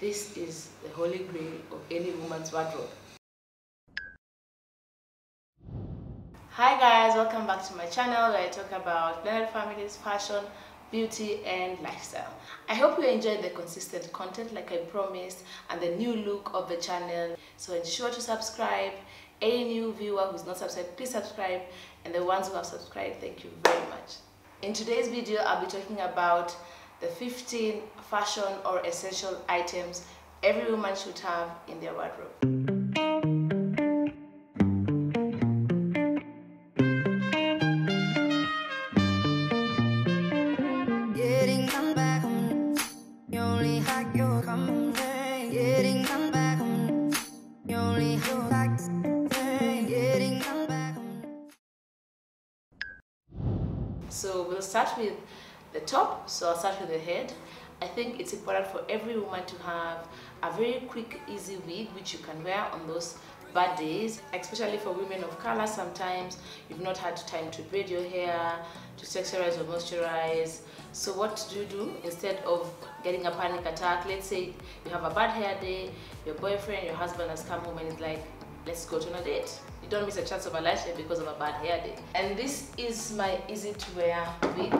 This is the holy grail of any woman's wardrobe. Hi guys, welcome back to my channel where I talk about blended families, fashion, beauty and lifestyle. I hope you enjoyed the consistent content like I promised and the new look of the channel. So ensure to subscribe. Any new viewer who's not subscribed, please subscribe. And the ones who have subscribed, thank you very much. In today's video, I'll be talking about the 15 fashion or essential items every woman should have in their wardrobe. Getting come back home. You only had your come Getting come back home. You only had back Getting come back home. So we'll start with the top. So I'll start with the head. I think it's important for every woman to have a very quick, easy wig which you can wear on those bad days, especially for women of color. Sometimes you've not had time to braid your hair, to texturize or moisturize. So what do you do instead of getting a panic attack? Let's say you have a bad hair day, your boyfriend, your husband has come home and is like, let's go to a date. You don't miss a chance of a lash day because of a bad hair day. And this is my easy to wear wig.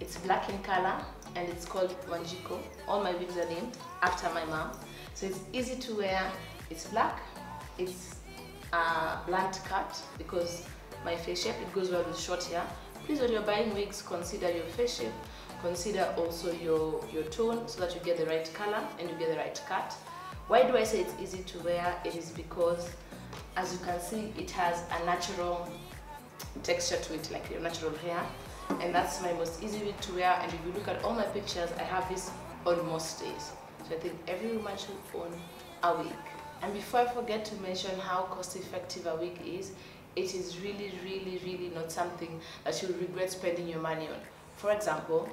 It's black in color and it's called Wanjiku. All my wigs are named after my mom. So it's easy to wear. It's black. It's a blunt cut because my face shape, it goes well with short hair. Please when you're buying wigs, consider your face shape. Consider also your, your tone so that you get the right color and you get the right cut. Why do I say it's easy to wear? It is because as you can see, it has a natural texture to it, like your natural hair. And that's my most easy wig to wear. And if you look at all my pictures, I have this on most days. So I think every woman should own a wig. And before I forget to mention how cost effective a wig is, it is really, really, really not something that you'll regret spending your money on. For example,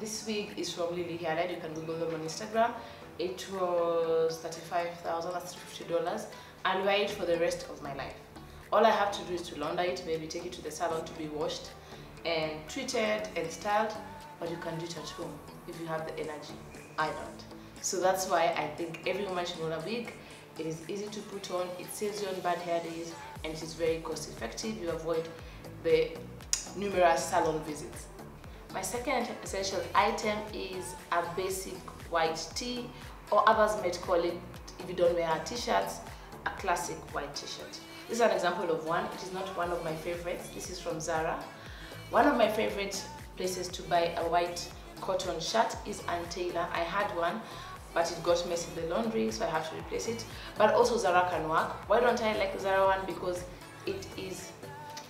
this wig is from Lily Hairline. You can Google them on Instagram. It was $35,000, that's $50. I'll wear it for the rest of my life. All I have to do is to launder it, maybe take it to the salon to be washed and treated and styled, but you can do it at home if you have the energy. I don't. So that's why I think every woman should own a wig. It is easy to put on, it saves you on bad hair days, and it is very cost effective. You avoid the numerous salon visits. My second essential item is a basic white tee, or others might call it, if you don't wear t-shirts, a classic white t-shirt. This is an example of one. It is not one of my favorites. This is from Zara. One of my favorite places to buy a white cotton shirt is Ann Taylor. I had one, but it got messy in the laundry, so I have to replace it. But also Zara can work. Why don't I like Zara one? Because it is,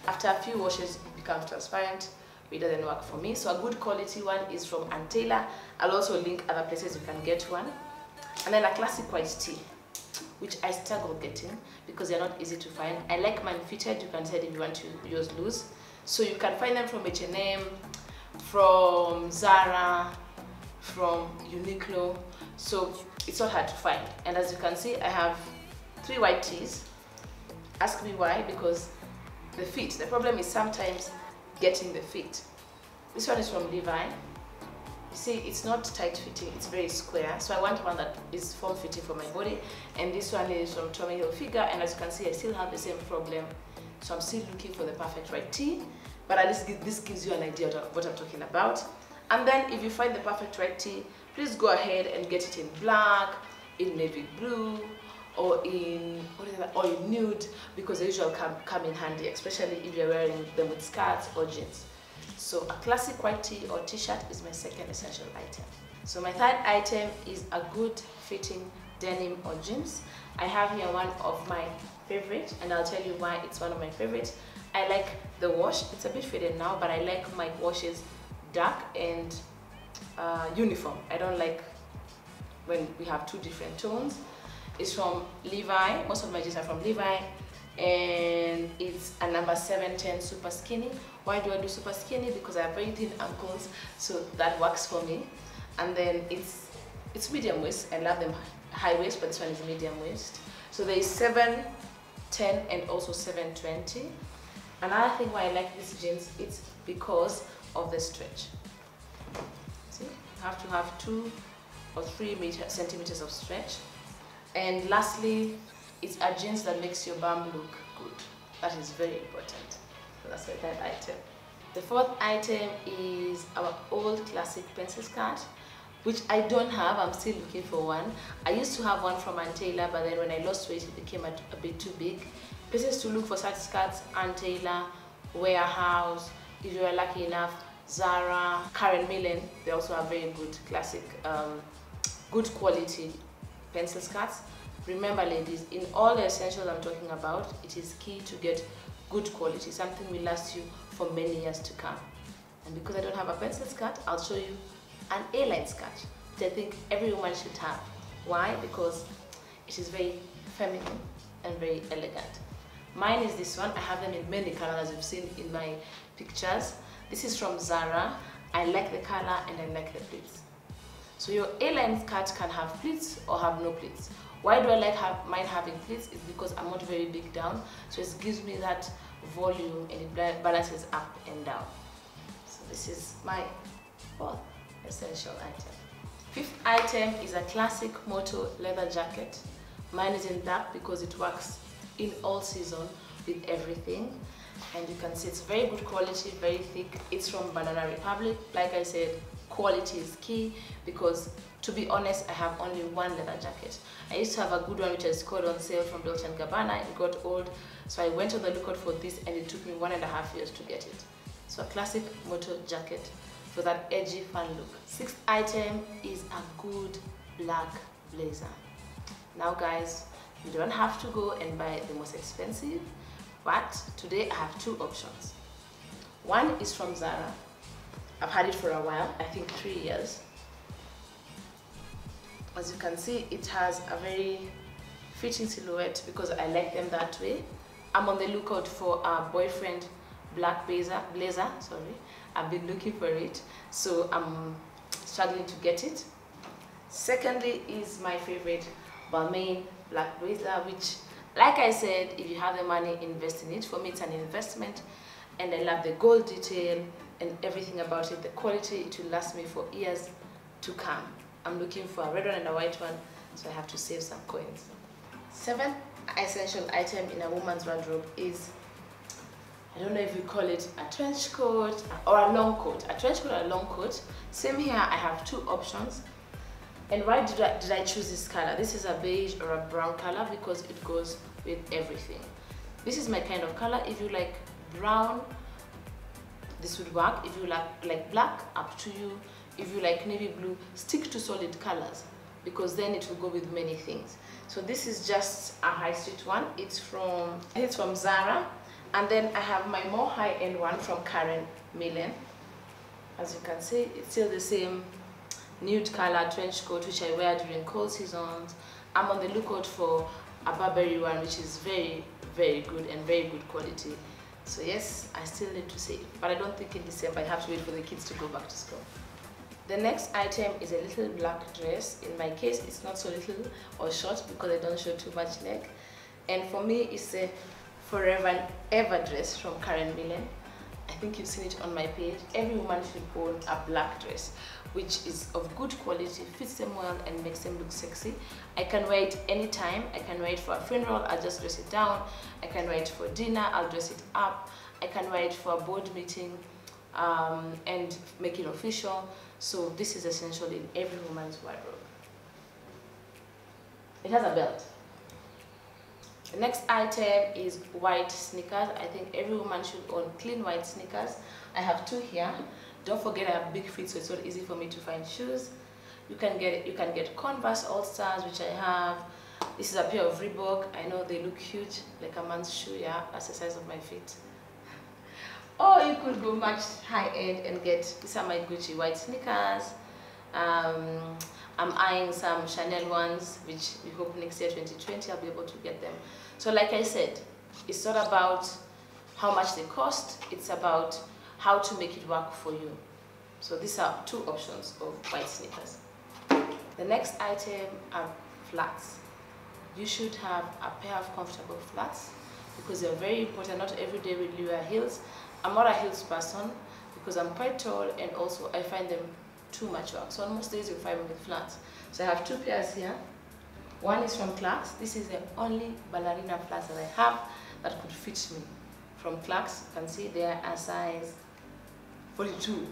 after a few washes, it becomes transparent. It doesn't work for me. So a good quality one is from Ann Taylor. I'll also link other places you can get one. And then a classic white tee which I struggle getting because they're not easy to find. I like mine fitted, you can decide if you want to use loose. So you can find them from H&M, from Zara, from Uniqlo. So it's not hard to find. And as you can see, I have three white tees. Ask me why, because the fit. The problem is sometimes getting the fit. This one is from Levi. You see, it's not tight fitting, it's very square. So I want one that is form fitting for my body. And this one is from Tommy Hilfiger. And as you can see, I still have the same problem. So I'm still looking for the perfect right tee. But at least this gives you an idea of what I'm talking about. And then if you find the perfect right tee, please go ahead and get it in black, in navy blue, or in or in nude, because they usually come, come in handy, especially if you're wearing them with skirts or jeans. So a classic white tee or t-shirt is my second essential item. So my third item is a good fitting denim or jeans. I have here one of my favorite and I'll tell you why it's one of my favorites. I like the wash, it's a bit faded now, but I like my washes dark and uh, uniform. I don't like when we have two different tones. It's from Levi, most of my jeans are from Levi. And it's a number 710 super skinny. Why do i do super skinny? Because i have very thin ankles so that works for me. And then it's it's medium waist. I love them high waist but this one is medium waist. So there is 710 and also 720 another thing why i like these jeans it's because of the stretch see you have to have two or 3 meter, centimeters of stretch. And lastly, it's a jeans that makes your bum look good. That is very important. So that's the third item. The fourth item is our old classic pencil skirt, which I don't have. I'm still looking for one. I used to have one from Ann Taylor, but then when I lost weight, it became a, a bit too big. Places to look for such skirts, Ann Taylor, Warehouse, if you are lucky enough, Zara, Karen Millen, they also have very good classic, um, good quality pencil skirts. Remember ladies, in all the essentials I'm talking about, it is key to get good quality, something will last you for many years to come. And because I don't have a pencil skirt, I'll show you an A-line skirt, which I think every woman should have. Why? Because it is very feminine and very elegant. Mine is this one. I have them in many colors as you've seen in my pictures. This is from Zara. I like the color and I like the pleats. So your A-line skirt can have pleats or have no pleats. Why do I like have, mine having pleats? It's because I'm not very big down, so it gives me that volume and it balances up and down. So this is my fourth essential item. Fifth item is a classic Moto leather jacket. Mine is in black because it works in all season with everything. And you can see it's very good quality, very thick. It's from Banana Republic. Like I said, quality is key because to be honest, I have only one leather jacket. I used to have a good one which I scored on sale from Dolce & Gabbana. It got old, so I went on the lookout for this and it took me one and a half years to get it. So a classic Moto jacket for that edgy, fun look. Sixth item is a good black blazer. Now guys, you don't have to go and buy the most expensive, but today I have two options. One is from Zara. I've had it for a while, I think three years as you can see it has a very fitting silhouette because I like them that way I'm on the lookout for a boyfriend black blazer blazer sorry I've been looking for it so I'm struggling to get it. Secondly is my favorite Balmain black blazer which like I said if you have the money invest in it. For me it's an investment and I love the gold detail and everything about it. The quality it will last me for years to come. I'm looking for a red one and a white one, so I have to save some coins. Seventh essential item in a woman's wardrobe is, I don't know if you call it a trench coat or a long coat. A trench coat or a long coat. Same here, I have two options. And why did I, did I choose this color? This is a beige or a brown color because it goes with everything. This is my kind of color. If you like brown, this would work. If you like, like black, up to you if you like navy blue, stick to solid colors because then it will go with many things. So this is just a high street one. It's from it's from Zara. And then I have my more high-end one from Karen Millen. As you can see, it's still the same nude color trench coat which I wear during cold seasons. I'm on the lookout for a Burberry one which is very, very good and very good quality. So yes, I still need to save, but I don't think in December I have to wait for the kids to go back to school. The next item is a little black dress. In my case, it's not so little or short because I don't show too much leg. And for me, it's a forever and ever dress from Karen Millen. I think you've seen it on my page. Every woman should own a black dress, which is of good quality, fits them well, and makes them look sexy. I can wear it anytime. I can wear it for a funeral, I'll just dress it down. I can wear it for dinner, I'll dress it up. I can wear it for a board meeting um, and make it official. So this is essential in every woman's wardrobe. It has a belt. The next item is white sneakers. I think every woman should own clean white sneakers. I have two here. Don't forget I have big feet, so it's not easy for me to find shoes. You can get you can get Converse All Stars, which I have. This is a pair of Reebok. I know they look huge, like a man's shoe. Yeah, that's the size of my feet. Or you could go much high end and get these are my Gucci white sneakers. Um, I'm eyeing some Chanel ones, which we hope next year 2020 I'll be able to get them. So like I said, it's not about how much they cost, it's about how to make it work for you. So these are two options of white sneakers. The next item are flats. You should have a pair of comfortable flats because they're very important. Not every day will you wear heels I'm not a heels person because I'm quite tall and also I find them too much work. So on most days you'll find me with flats. So I have two pairs here. One is from Clarks. This is the only ballerina flats that I have that could fit me. From Clarks, you can see they are a size 42.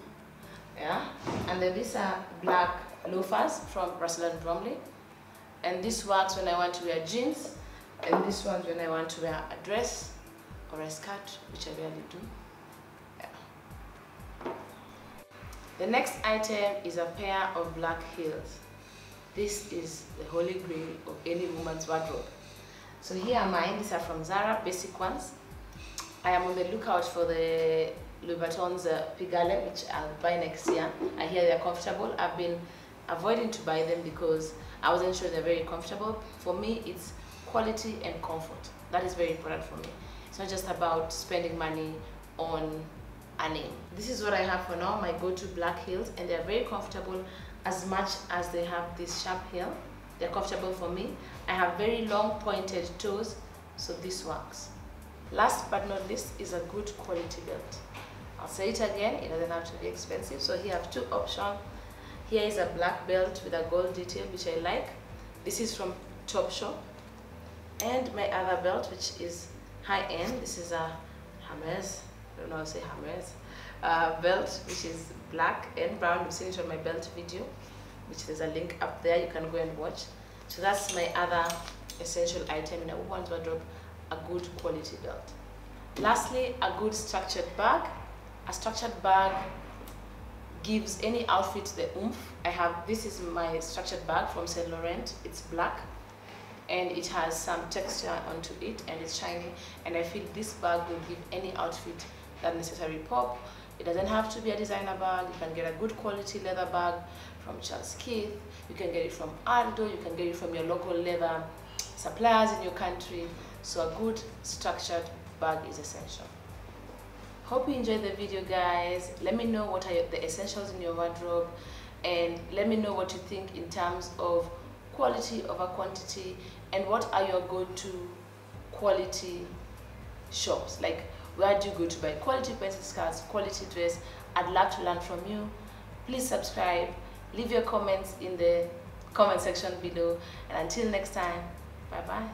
Yeah, and then these are black loafers from Russell and Bromley. And this works when I want to wear jeans, and this one's when I want to wear a dress or a skirt, which I rarely do. Yeah. The next item is a pair of black heels. This is the holy grail of any woman's wardrobe. So here are mine. These are from Zara, basic ones. I am on the lookout for the Louboutin's uh, Pigalle, which I'll buy next year. I hear they're comfortable. I've been avoiding to buy them because I wasn't sure they're very comfortable. For me, it's quality and comfort. That is very important for me. It's not just about spending money on This is what I have for now, my go-to black heels, and they're very comfortable as much as they have this sharp heel. They're comfortable for me. I have very long pointed toes, so this works. Last but not least is a good quality belt. I'll say it again, it doesn't have to be expensive. So here I have two options. Here is a black belt with a gold detail, which I like. This is from Topshop. And my other belt, which is high-end. This is a Hermes, don't know how to say Hermes, uh, belt, which is black and brown. You've seen it on my belt video, which there's a link up there. You can go and watch. So that's my other essential item in a woman's wardrobe, a good quality belt. Lastly, a good structured bag. A structured bag gives any outfit the oomph. I have, this is my structured bag from Saint Laurent. It's black and it has some texture onto it and it's shiny and I feel this bag will give any outfit that necessary pop. It doesn't have to be a designer bag. You can get a good quality leather bag from Charles Keith. You can get it from Aldo. You can get it from your local leather suppliers in your country. So a good structured bag is essential. Hope you enjoyed the video guys. Let me know what are the essentials in your wardrobe and let me know what you think in terms of quality over quantity and what are your go-to quality shops like where do you go to buy quality pencil skirts quality dress? I'd love to learn from you. Please subscribe leave your comments in the comment section below. And until next time bye bye